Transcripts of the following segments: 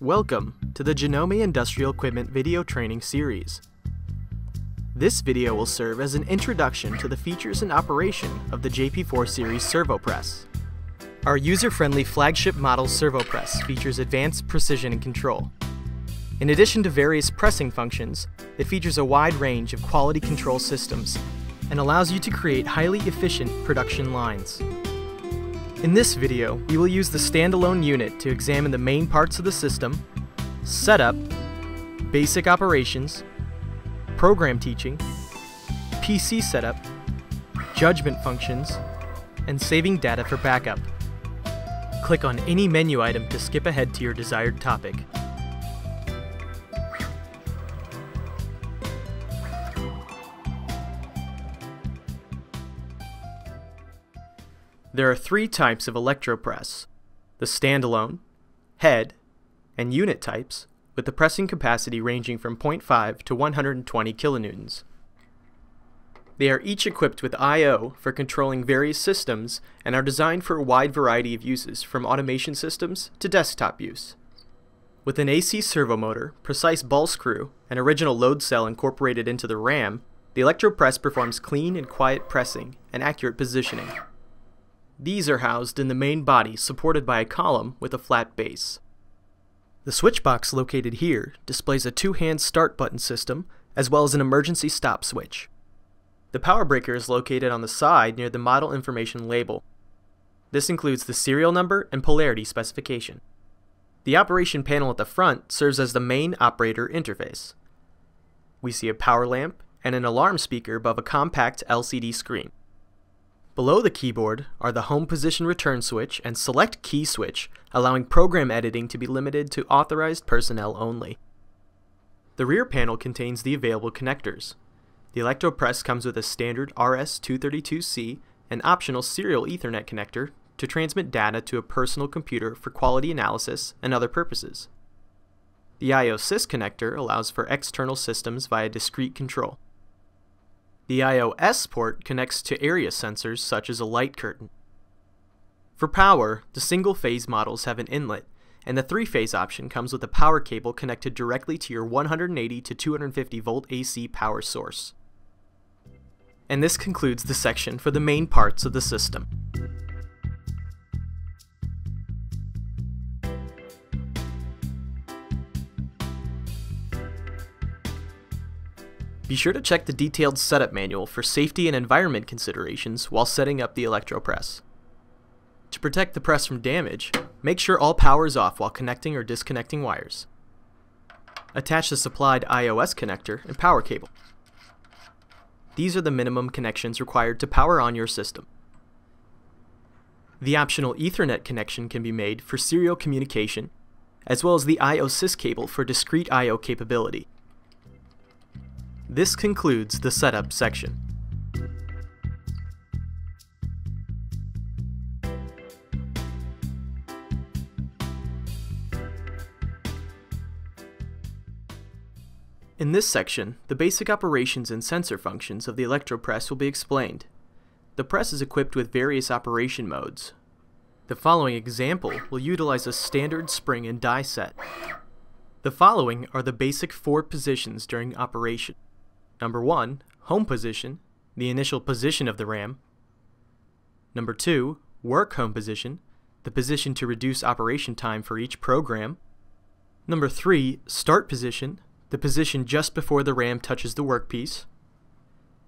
Welcome to the Janome Industrial Equipment video training series. This video will serve as an introduction to the features and operation of the JP4 series servo press. Our user-friendly flagship model servo press features advanced precision and control. In addition to various pressing functions, it features a wide range of quality control systems and allows you to create highly efficient production lines. In this video, we will use the standalone unit to examine the main parts of the system, setup, basic operations, program teaching, PC setup, judgment functions, and saving data for backup. Click on any menu item to skip ahead to your desired topic. There are three types of electropress the standalone, head, and unit types, with the pressing capacity ranging from 0.5 to 120 kilonewtons. They are each equipped with I.O. for controlling various systems and are designed for a wide variety of uses, from automation systems to desktop use. With an AC servo motor, precise ball screw, and original load cell incorporated into the RAM, the electropress performs clean and quiet pressing and accurate positioning. These are housed in the main body supported by a column with a flat base. The switch box located here displays a two-hand start button system as well as an emergency stop switch. The power breaker is located on the side near the model information label. This includes the serial number and polarity specification. The operation panel at the front serves as the main operator interface. We see a power lamp and an alarm speaker above a compact LCD screen. Below the keyboard are the home position return switch and select key switch, allowing program editing to be limited to authorized personnel only. The rear panel contains the available connectors. The ElectroPress comes with a standard RS-232C and optional serial Ethernet connector to transmit data to a personal computer for quality analysis and other purposes. The IO-SYS connector allows for external systems via discrete control. The I.O.S. port connects to area sensors such as a light curtain. For power, the single-phase models have an inlet, and the three-phase option comes with a power cable connected directly to your 180 to 250 volt AC power source. And this concludes the section for the main parts of the system. Be sure to check the detailed setup manual for safety and environment considerations while setting up the ElectroPress. To protect the press from damage, make sure all power is off while connecting or disconnecting wires. Attach the supplied I.O.S. connector and power cable. These are the minimum connections required to power on your system. The optional Ethernet connection can be made for serial communication, as well as the I.O.SYS cable for discrete I.O. capability. This concludes the setup section. In this section, the basic operations and sensor functions of the ElectroPress will be explained. The press is equipped with various operation modes. The following example will utilize a standard spring and die set. The following are the basic four positions during operation. Number 1, home position, the initial position of the RAM. Number 2, work home position, the position to reduce operation time for each program. Number 3, start position, the position just before the RAM touches the workpiece.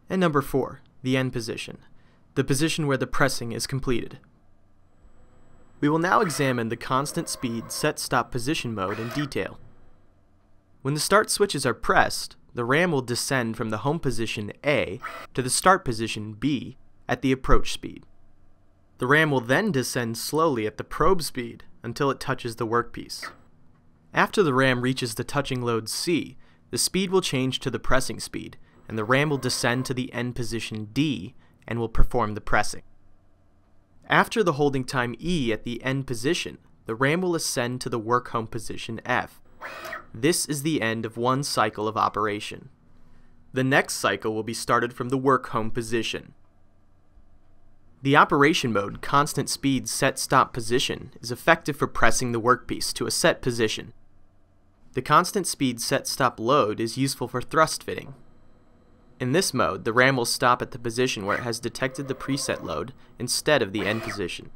And number 4, the end position, the position where the pressing is completed. We will now examine the constant speed set-stop position mode in detail. When the start switches are pressed, the ram will descend from the home position A to the start position B at the approach speed. The ram will then descend slowly at the probe speed until it touches the workpiece. After the ram reaches the touching load C, the speed will change to the pressing speed, and the ram will descend to the end position D and will perform the pressing. After the holding time E at the end position, the ram will ascend to the work home position F this is the end of one cycle of operation. The next cycle will be started from the work home position. The operation mode constant speed set stop position is effective for pressing the workpiece to a set position. The constant speed set stop load is useful for thrust fitting. In this mode, the RAM will stop at the position where it has detected the preset load instead of the end position.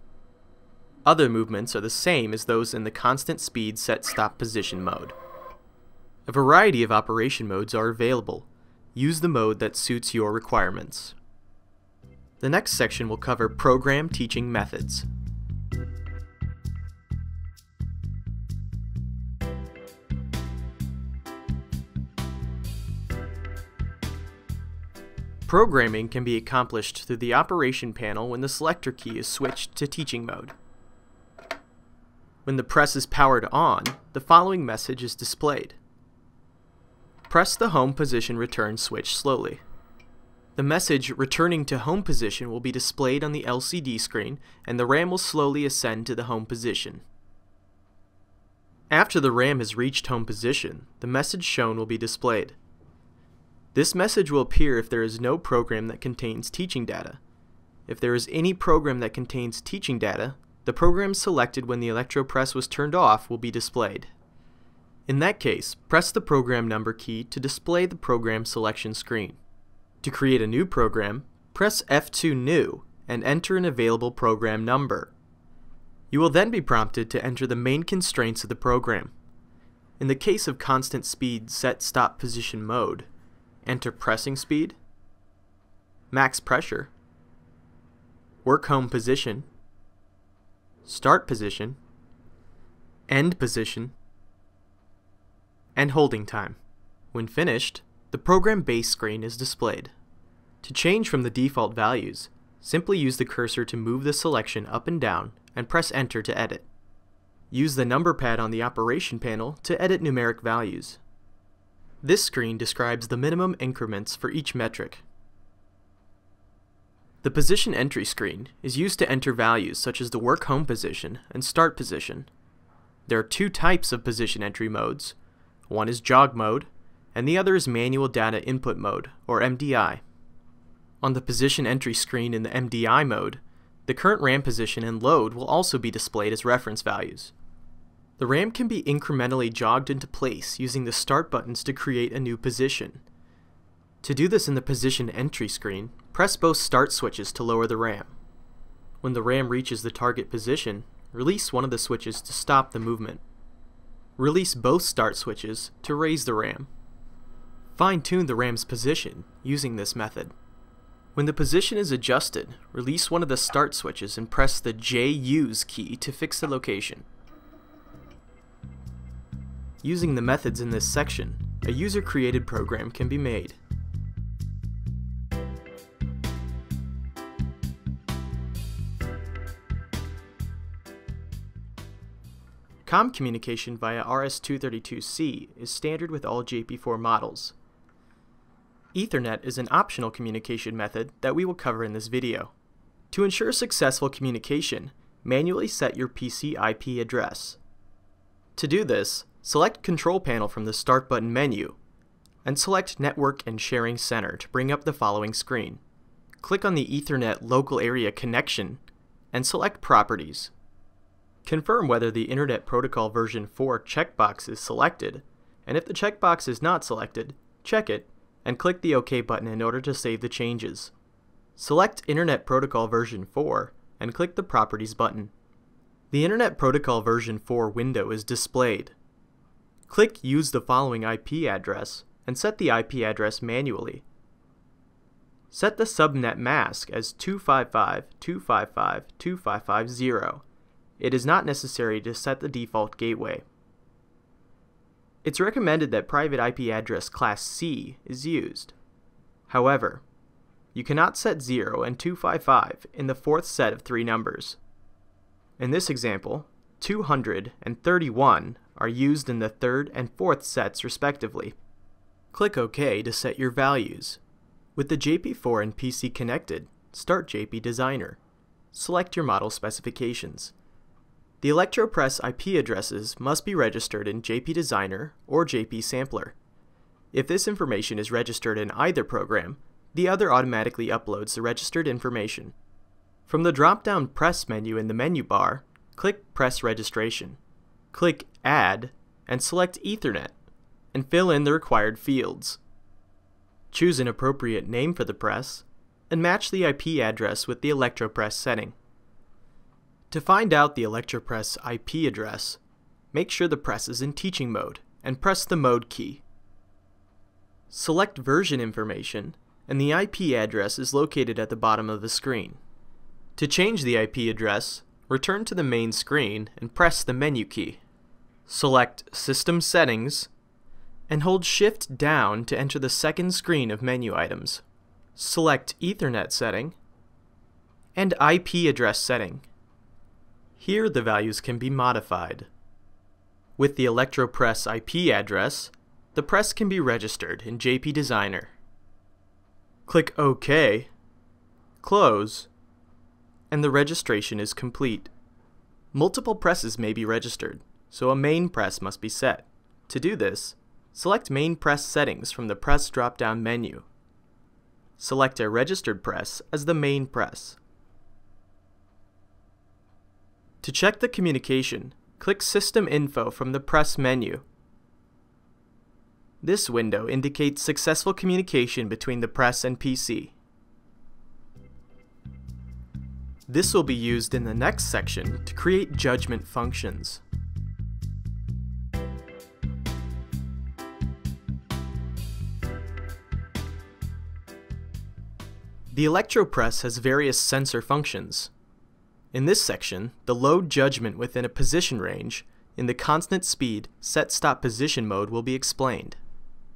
Other movements are the same as those in the constant speed set stop position mode. A variety of operation modes are available. Use the mode that suits your requirements. The next section will cover program teaching methods. Programming can be accomplished through the operation panel when the selector key is switched to teaching mode. When the press is powered on, the following message is displayed. Press the home position return switch slowly. The message returning to home position will be displayed on the LCD screen and the RAM will slowly ascend to the home position. After the RAM has reached home position, the message shown will be displayed. This message will appear if there is no program that contains teaching data. If there is any program that contains teaching data, the program selected when the electropress was turned off will be displayed. In that case, press the program number key to display the program selection screen. To create a new program, press F2 New and enter an available program number. You will then be prompted to enter the main constraints of the program. In the case of constant speed set stop position mode, enter pressing speed, max pressure, work home position, start position, end position, and holding time. When finished, the program base screen is displayed. To change from the default values, simply use the cursor to move the selection up and down and press enter to edit. Use the number pad on the operation panel to edit numeric values. This screen describes the minimum increments for each metric. The position entry screen is used to enter values such as the work home position and start position. There are two types of position entry modes. One is jog mode, and the other is manual data input mode, or MDI. On the position entry screen in the MDI mode, the current RAM position and load will also be displayed as reference values. The RAM can be incrementally jogged into place using the start buttons to create a new position. To do this in the position entry screen, press both start switches to lower the RAM. When the RAM reaches the target position, release one of the switches to stop the movement. Release both start switches to raise the RAM. Fine-tune the RAM's position using this method. When the position is adjusted, release one of the start switches and press the J-Use key to fix the location. Using the methods in this section, a user-created program can be made. COM communication via RS-232C is standard with all JP4 models. Ethernet is an optional communication method that we will cover in this video. To ensure successful communication, manually set your PC IP address. To do this, Select Control Panel from the Start button menu, and select Network and Sharing Center to bring up the following screen. Click on the Ethernet Local Area Connection, and select Properties. Confirm whether the Internet Protocol version 4 checkbox is selected, and if the checkbox is not selected, check it, and click the OK button in order to save the changes. Select Internet Protocol version 4, and click the Properties button. The Internet Protocol version 4 window is displayed, Click Use the following IP address and set the IP address manually. Set the subnet mask as 255.255.255.0. It is not necessary to set the default gateway. It's recommended that private IP address class C is used. However, you cannot set 0 and 255 in the fourth set of three numbers. In this example, 231 are used in the third and fourth sets respectively. Click OK to set your values. With the JP4 and PC connected, start JP Designer. Select your model specifications. The ElectroPress IP addresses must be registered in JP Designer or JP Sampler. If this information is registered in either program, the other automatically uploads the registered information. From the drop-down Press menu in the menu bar, click Press Registration. Click Add and select Ethernet, and fill in the required fields. Choose an appropriate name for the press, and match the IP address with the ElectroPress setting. To find out the ElectroPress IP address, make sure the press is in teaching mode and press the mode key. Select version information and the IP address is located at the bottom of the screen. To change the IP address, return to the main screen and press the menu key. Select System Settings and hold Shift down to enter the second screen of menu items. Select Ethernet setting and IP address setting. Here the values can be modified. With the ElectroPress IP address, the press can be registered in JP Designer. Click OK, close, and the registration is complete. Multiple presses may be registered, so a main press must be set. To do this, select Main Press Settings from the Press drop-down menu. Select a registered press as the main press. To check the communication, click System Info from the Press menu. This window indicates successful communication between the press and PC. This will be used in the next section to create judgment functions. The ElectroPress has various sensor functions, in this section, the load judgment within a position range in the constant speed set-stop position mode will be explained.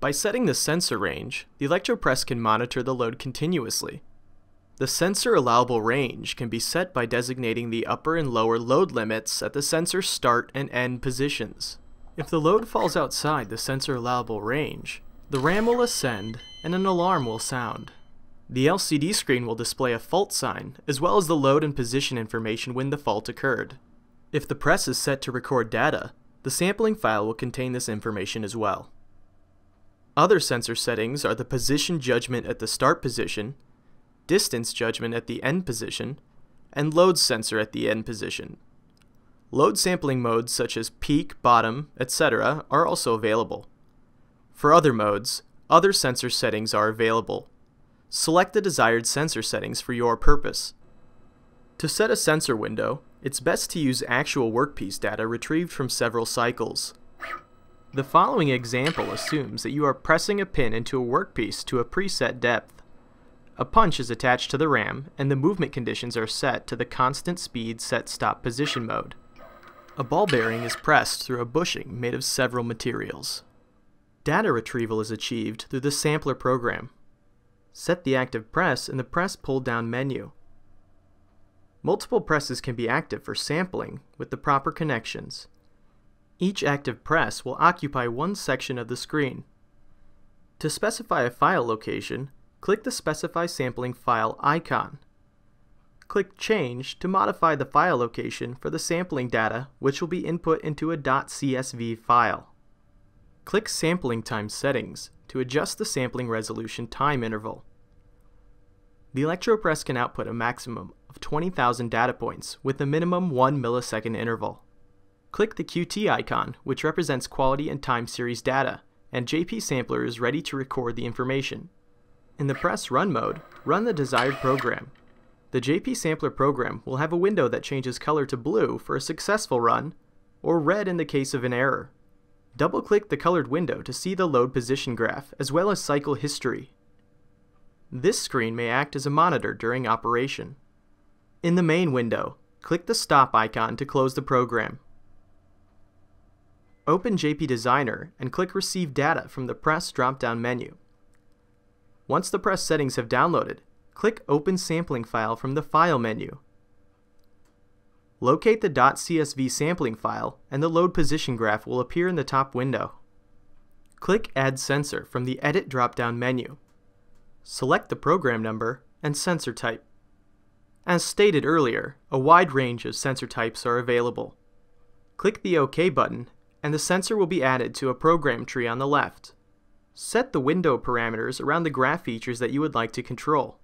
By setting the sensor range, the ElectroPress can monitor the load continuously. The sensor allowable range can be set by designating the upper and lower load limits at the sensor start and end positions. If the load falls outside the sensor allowable range, the RAM will ascend and an alarm will sound. The LCD screen will display a fault sign, as well as the load and position information when the fault occurred. If the press is set to record data, the sampling file will contain this information as well. Other sensor settings are the position judgment at the start position, distance judgment at the end position, and load sensor at the end position. Load sampling modes such as peak, bottom, etc. are also available. For other modes, other sensor settings are available, Select the desired sensor settings for your purpose. To set a sensor window, it's best to use actual workpiece data retrieved from several cycles. The following example assumes that you are pressing a pin into a workpiece to a preset depth. A punch is attached to the RAM, and the movement conditions are set to the constant speed set-stop position mode. A ball bearing is pressed through a bushing made of several materials. Data retrieval is achieved through the sampler program, Set the active press in the Press pull-down menu. Multiple presses can be active for sampling with the proper connections. Each active press will occupy one section of the screen. To specify a file location, click the Specify Sampling File icon. Click Change to modify the file location for the sampling data which will be input into a .csv file. Click Sampling Time Settings to adjust the sampling resolution time interval. The ElectroPress can output a maximum of 20,000 data points with a minimum 1 millisecond interval. Click the QT icon, which represents quality and time series data, and JP Sampler is ready to record the information. In the Press Run mode, run the desired program. The JP Sampler program will have a window that changes color to blue for a successful run, or red in the case of an error. Double-click the colored window to see the load position graph, as well as cycle history. This screen may act as a monitor during operation. In the main window, click the stop icon to close the program. Open JP Designer and click Receive Data from the Press drop-down menu. Once the press settings have downloaded, click Open Sampling File from the File menu. Locate the .csv sampling file and the load position graph will appear in the top window. Click Add Sensor from the Edit drop-down menu. Select the program number and sensor type. As stated earlier, a wide range of sensor types are available. Click the OK button and the sensor will be added to a program tree on the left. Set the window parameters around the graph features that you would like to control.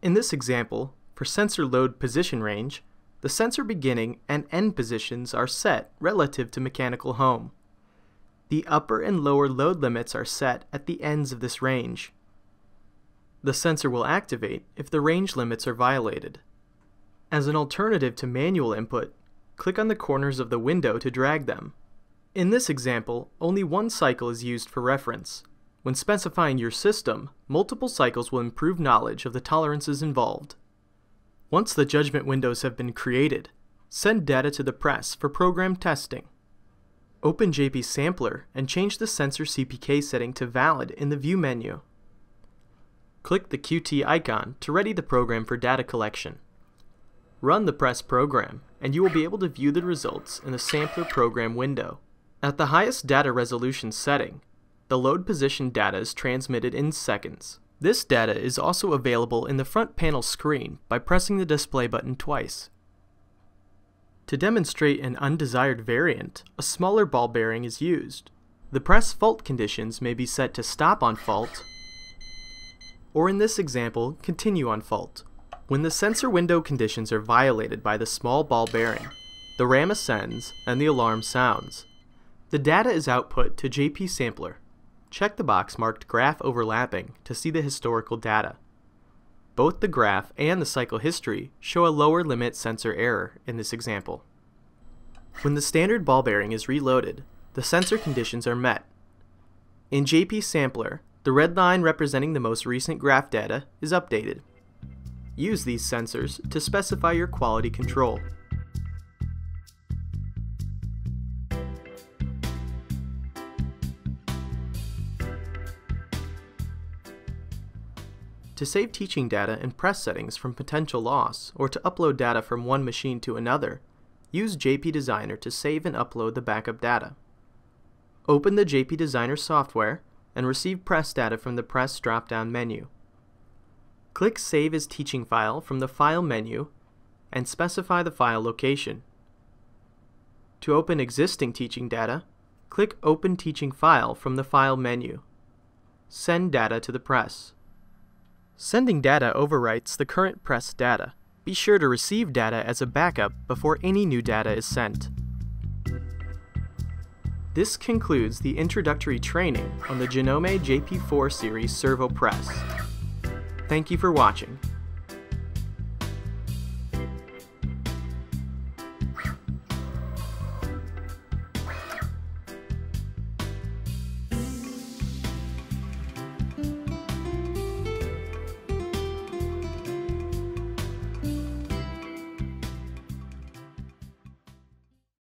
In this example, for sensor load position range, the sensor beginning and end positions are set relative to mechanical home. The upper and lower load limits are set at the ends of this range. The sensor will activate if the range limits are violated. As an alternative to manual input, click on the corners of the window to drag them. In this example, only one cycle is used for reference. When specifying your system, multiple cycles will improve knowledge of the tolerances involved. Once the judgment windows have been created, send data to the press for program testing. Open JP Sampler and change the sensor CPK setting to valid in the View menu. Click the QT icon to ready the program for data collection. Run the press program, and you will be able to view the results in the Sampler program window. At the highest data resolution setting, the load position data is transmitted in seconds. This data is also available in the front panel screen by pressing the display button twice. To demonstrate an undesired variant, a smaller ball bearing is used. The press fault conditions may be set to stop on fault, or in this example, continue on fault. When the sensor window conditions are violated by the small ball bearing, the RAM ascends and the alarm sounds. The data is output to JP Sampler. Check the box marked Graph Overlapping to see the historical data. Both the graph and the cycle history show a lower limit sensor error in this example. When the standard ball bearing is reloaded, the sensor conditions are met. In JP Sampler, the red line representing the most recent graph data is updated. Use these sensors to specify your quality control. To save teaching data and press settings from potential loss, or to upload data from one machine to another, use JP Designer to save and upload the backup data. Open the JP Designer software and receive press data from the Press drop-down menu. Click Save as Teaching File from the File menu and specify the file location. To open existing teaching data, click Open Teaching File from the File menu. Send data to the press. Sending data overwrites the current press data. Be sure to receive data as a backup before any new data is sent. This concludes the introductory training on the Janome JP4 series servo press. Thank you for watching.